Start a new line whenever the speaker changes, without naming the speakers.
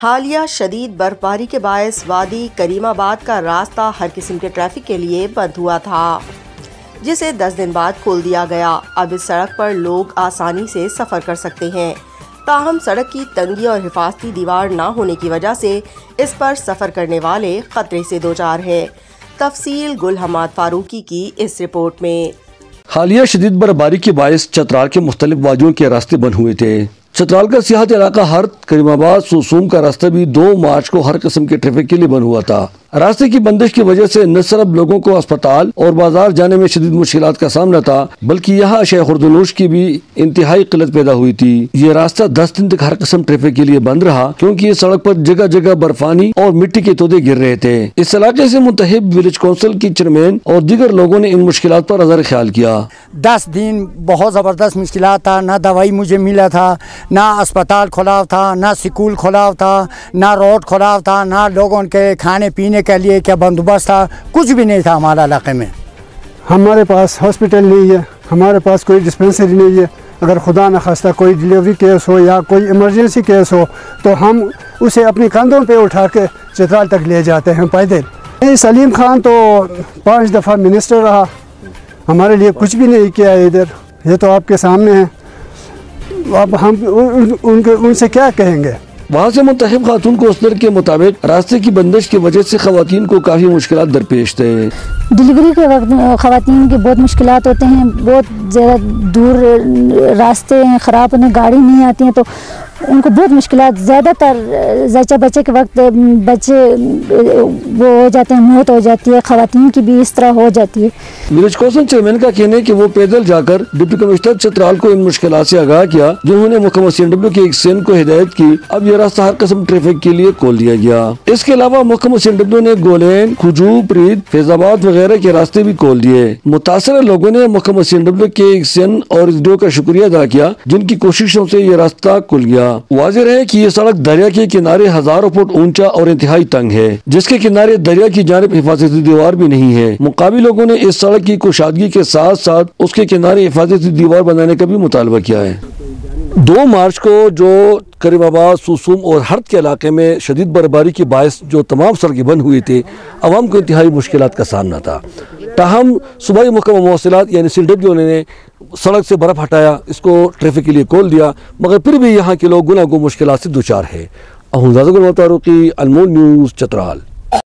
हालिया शदीद बर्फबारी के बायस वादी करीमाबाद का रास्ता हर किस्म के ट्रैफ़िक के लिए बंद हुआ था, जिसे 10 दिन बाद खोल दिया गया। अब इस सड़क पर लोग आसानी से सफ़र कर सकते हैं। ताहम सड़क की तंगी और हिफाजती दीवार न होने की वजह से इस पर सफ़र करने वाले खतरे से दो चार हैं। तफसील गुल हमाद फारूकी की इस रिपोर्ट में।
हालिया शदीद बर्फबारी के बायस चतराल के मुख्तलिफ़ वादियों के रास्ते बंद हुए थे। चतराल का सियाहत इलाका हर करीमाबाद सुसुम का रास्ता भी दो मार्च को हर किस्म के ट्रैफ़िक के लिए बंद हुआ था। रास्ते की बंदिश की वजह से न सिर्फ़ लोगों को अस्पताल और बाज़ार जाने में शदीद मुश्किल का सामना था, बल्कि यहाँ अशय की भी इंतहाई किलत पैदा हुई थी। ये रास्ता दस दिन तक हर किस्म ट्रैफ़िक के लिए बंद रहा, क्योंकि ये सड़क पर जगह जगह बर्फानी और मिट्टी के तोदे गिर रहे थे। इस इलाके से मुंतब विलेज काउंसिल की चेयरमैन और दीगर लोगों ने इन मुश्किल पर नज़र ख्याल किया।
दस दिन बहुत ज़बरदस्त मुश्किल था, ना दवाई मुझे मिला था ना अस्पताल खुला था, ना स्कूल खुला था, ना रोड खुला था, ना लोगों के खाने पीने के लिए क्या बंदोबस्त था? कुछ भी नहीं था हमारे इलाके में।
हमारे पास हॉस्पिटल नहीं है, हमारे पास कोई डिस्पेंसरी नहीं है। अगर खुदा न खास्ता कोई डिलीवरी केस हो या कोई इमरजेंसी केस हो तो हम उसे अपने कंधों पे उठा के चित्राल तक ले जाते हैं पैदल। नहीं सलीम खान तो पाँच दफ़ा मिनिस्टर रहा। हमारे लिए कुछ भी नहीं किया इधर। ये तो आपके सामने है। अब हम उन, उनके उनसे क्या कहेंगे?
वहाँ से मुंतब खातून को उस के मुताबिक रास्ते की बंदिश की वजह से खातन को काफ़ी मुश्किल दरपेश थे।
डिलीवरी के वक्त खातन के बहुत मुश्किल होते हैं बहुत ज़्यादा दूर रास्ते हैं ख़राब उन्हें गाड़ी नहीं आती है तो उनको बहुत मुश्किल ज़्यादातर जचा बच्चे के वक्त बच्चे वो हो जाते हैं, मौत हो जाती है खातन की भी इस तरह हो जाती है।
विलेज कौंसिल चेयरमैन का कहना है कि वो पैदल जाकर डिप्टी कमिश्नर चित्राल को इन मुश्किल से आगाह किया, जिन्होंने मुख्यमंत्री सी डब्ल्यू के एक सेन को हिदायत की। अब ये रास्ता हर किस्म ट्रैफ़िक के लिए खोल दिया गया। इसके अलावा मुख्यमंत्री डब्ल्यू ने गोलैन खुजू प्रीत, फैजाबाद वगैरह के रास्ते भी खोल दिए। मुतासर लोगों ने मुख्यमंत्री डब्ल्यू के एक सेन और इस का शुक्रिया अदा किया, जिनकी कोशिशों ऐसी ये रास्ता खुल गया। वाजिर है की ये सड़क दरिया के किनारे हज़ारों फुट ऊँचा और इंतहाई तंग है, जिसके किनारे दरिया की जानब हिफाजती दीवार भी नहीं है। मुकाबी लोगों ने इस सड़क की कुशादगी के साथ साथ उसके किनारे हिफाजती दीवार बनाने का भी मुतालबा किया है। दो मार्च को जो करीबाबाद सुसुम और हर्द के इलाके में शदीद बर्फबारी की बायस जो तमाम सड़कें बंद हुई थी आवाम को इंतहाई मुश्किल का सामना था। ताहम सुबह मुकम मौसलात यानी सी डब्ल्यू ने सड़क से बर्फ़ हटाया, इसको ट्रैफ़िक के लिए खोल दिया, मगर फिर भी यहाँ के लोग गुना को मुश्किल से दो चार है अहमदाजुल अनमोल न्यूज़, चतराल।